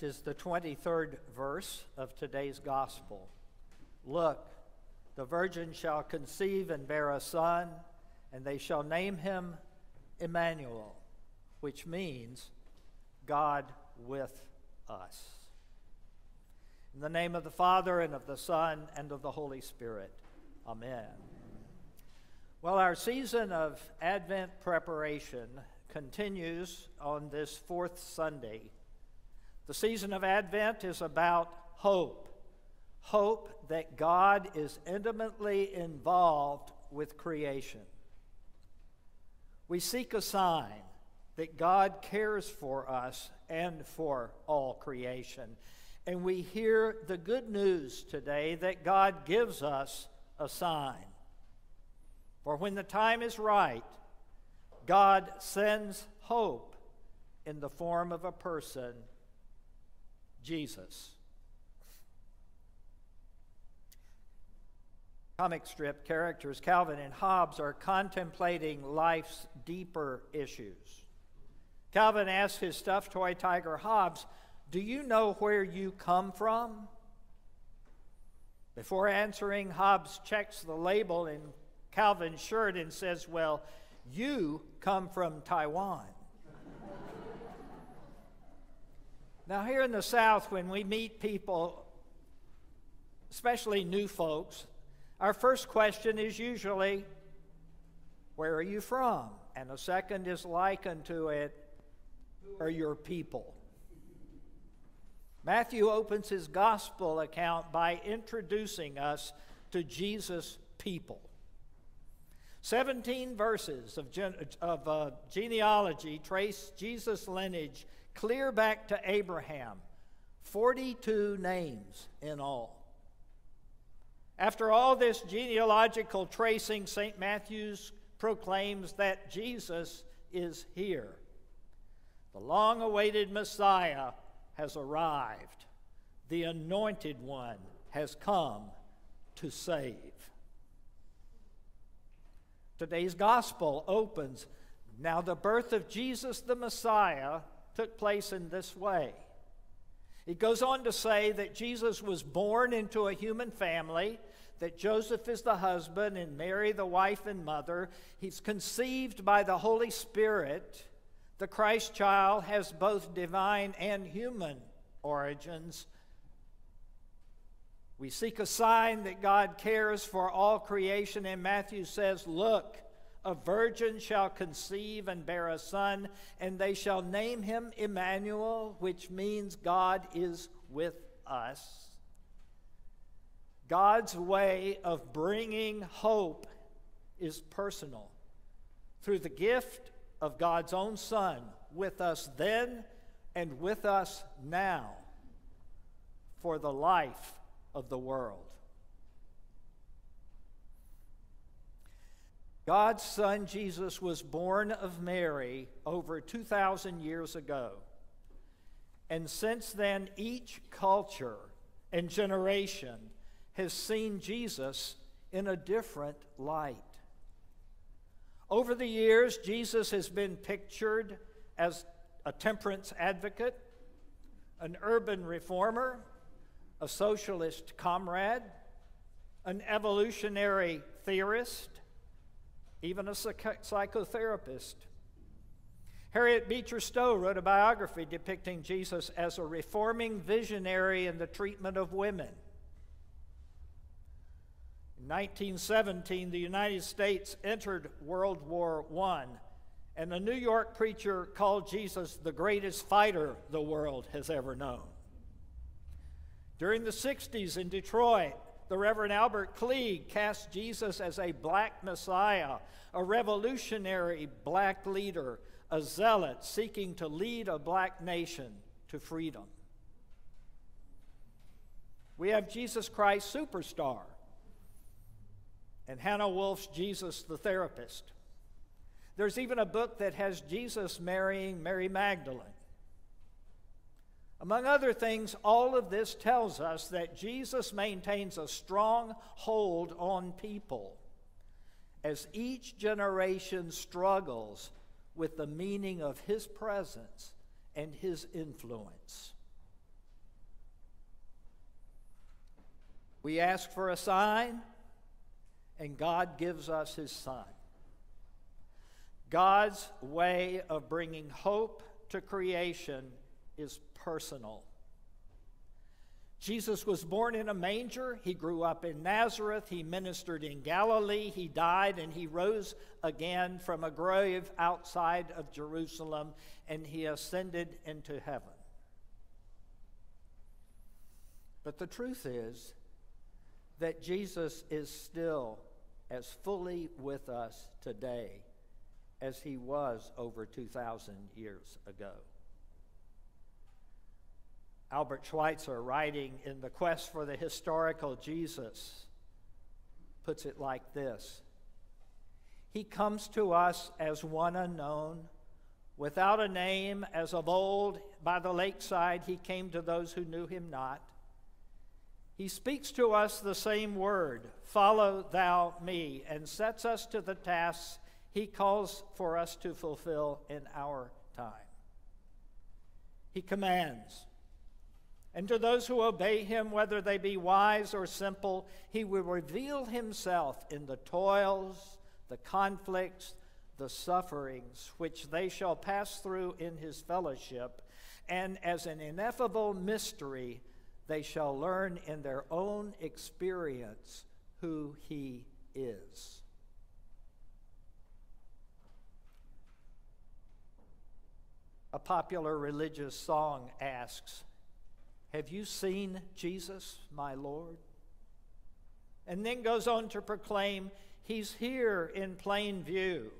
Is the 23rd verse of today's gospel. Look, the virgin shall conceive and bear a son, and they shall name him Emmanuel, which means God with us. In the name of the Father, and of the Son, and of the Holy Spirit. Amen. Well, our season of Advent preparation continues on this fourth Sunday. The season of Advent is about hope hope that God is intimately involved with creation. We seek a sign that God cares for us and for all creation. And we hear the good news today that God gives us a sign. For when the time is right, God sends hope in the form of a person, Jesus. Comic strip characters Calvin and Hobbes are contemplating life's deeper issues. Calvin asks his stuffed toy tiger Hobbes, Do you know where you come from? Before answering, Hobbes checks the label in Calvin's shirt and says, Well, you come from Taiwan. Now, here in the South, when we meet people, especially new folks, our first question is usually, Where are you from? And the second is likened to it, Are your people? Matthew opens his gospel account by introducing us to Jesus' people. 17 verses of, gen- of uh, genealogy trace Jesus' lineage clear back to Abraham, 42 names in all. After all this genealogical tracing, St. Matthew's proclaims that Jesus is here. The long awaited Messiah has arrived, the anointed one has come to save. Today's gospel opens. Now, the birth of Jesus the Messiah took place in this way. It goes on to say that Jesus was born into a human family, that Joseph is the husband and Mary the wife and mother. He's conceived by the Holy Spirit. The Christ child has both divine and human origins. We seek a sign that God cares for all creation, and Matthew says, Look, a virgin shall conceive and bear a son, and they shall name him Emmanuel, which means God is with us. God's way of bringing hope is personal through the gift of God's own Son with us then and with us now for the life of the world. God's Son Jesus was born of Mary over 2,000 years ago. And since then, each culture and generation has seen Jesus in a different light. Over the years, Jesus has been pictured as a temperance advocate, an urban reformer, a socialist comrade, an evolutionary theorist, even a psychotherapist. Harriet Beecher Stowe wrote a biography depicting Jesus as a reforming visionary in the treatment of women. In 1917, the United States entered World War I, and a New York preacher called Jesus the greatest fighter the world has ever known. During the 60s in Detroit, the Reverend Albert Cleage cast Jesus as a black Messiah, a revolutionary black leader, a zealot seeking to lead a black nation to freedom. We have Jesus Christ Superstar and Hanna Wolff's Jesus the Therapist. There's even a book that has Jesus marrying Mary Magdalene. Among other things, all of this tells us that Jesus maintains a strong hold on people as each generation struggles with the meaning of his presence and his influence. We ask for a sign, and God gives us his sign. God's way of bringing hope to creation is personal. Jesus was born in a manger. He grew up in Nazareth. He ministered in Galilee. He died and he rose again from a grave outside of Jerusalem and he ascended into heaven. But the truth is that Jesus is still as fully with us today as he was over 2,000 years ago. Albert Schweitzer, writing in The Quest for the Historical Jesus, puts it like this He comes to us as one unknown, without a name, as of old by the lakeside he came to those who knew him not. He speaks to us the same word, follow thou me, and sets us to the tasks he calls for us to fulfill in our time. He commands, and to those who obey him, whether they be wise or simple, he will reveal himself in the toils, the conflicts, the sufferings which they shall pass through in his fellowship, and as an ineffable mystery, they shall learn in their own experience who he is. A popular religious song asks, have you seen Jesus, my Lord? And then goes on to proclaim, He's here in plain view.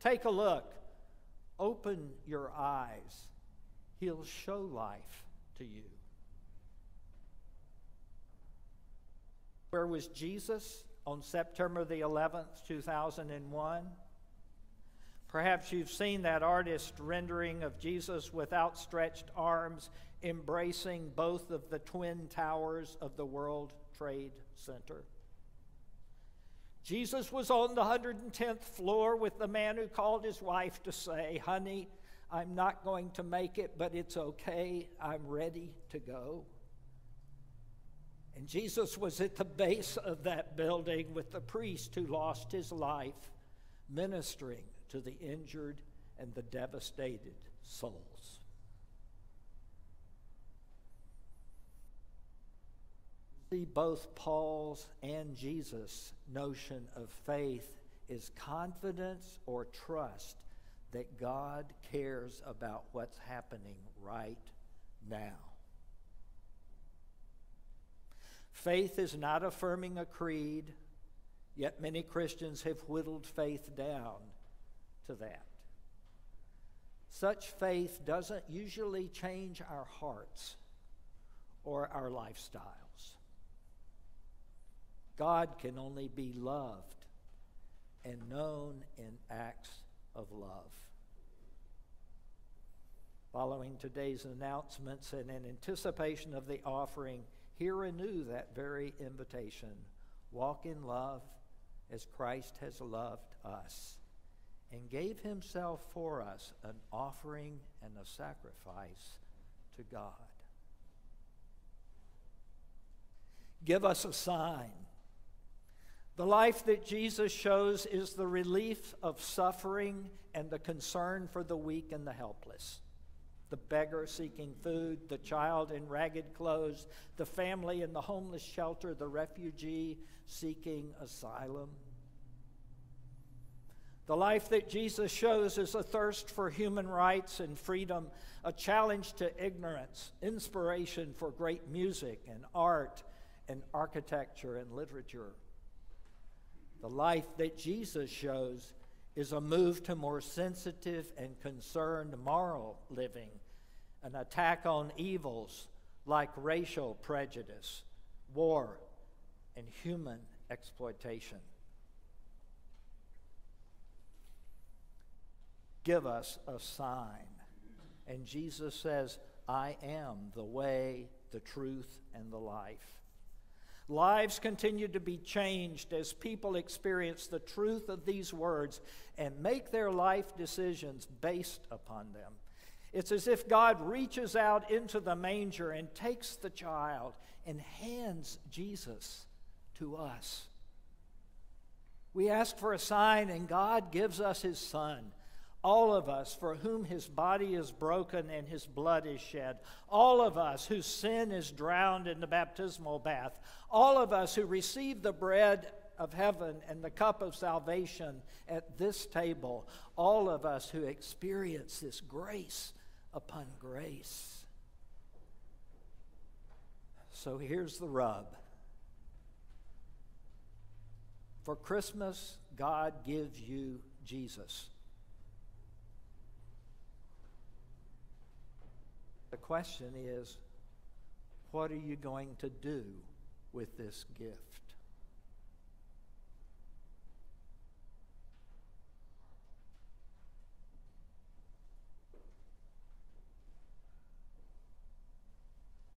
Take a look. Open your eyes. He'll show life to you. Where was Jesus on September the 11th, 2001? Perhaps you've seen that artist rendering of Jesus with outstretched arms embracing both of the twin towers of the World Trade Center. Jesus was on the 110th floor with the man who called his wife to say, Honey, I'm not going to make it, but it's okay. I'm ready to go. And Jesus was at the base of that building with the priest who lost his life, ministering to the injured and the devastated souls. see both Paul's and Jesus' notion of faith is confidence or trust that God cares about what's happening right now. Faith is not affirming a creed, yet many Christians have whittled faith down to that. Such faith doesn't usually change our hearts or our lifestyles. God can only be loved and known in acts of love. Following today's announcements and in anticipation of the offering, hear anew that very invitation walk in love as Christ has loved us and gave himself for us an offering and a sacrifice to God. Give us a sign the life that Jesus shows is the relief of suffering and the concern for the weak and the helpless. The beggar seeking food, the child in ragged clothes, the family in the homeless shelter, the refugee seeking asylum. The life that Jesus shows is a thirst for human rights and freedom, a challenge to ignorance, inspiration for great music and art and architecture and literature. The life that Jesus shows is a move to more sensitive and concerned moral living, an attack on evils like racial prejudice, war, and human exploitation. Give us a sign. And Jesus says, I am the way, the truth, and the life. Lives continue to be changed as people experience the truth of these words and make their life decisions based upon them. It's as if God reaches out into the manger and takes the child and hands Jesus to us. We ask for a sign, and God gives us his Son. All of us for whom his body is broken and his blood is shed. All of us whose sin is drowned in the baptismal bath. All of us who receive the bread of heaven and the cup of salvation at this table. All of us who experience this grace upon grace. So here's the rub. For Christmas, God gives you Jesus. Question is what are you going to do with this gift?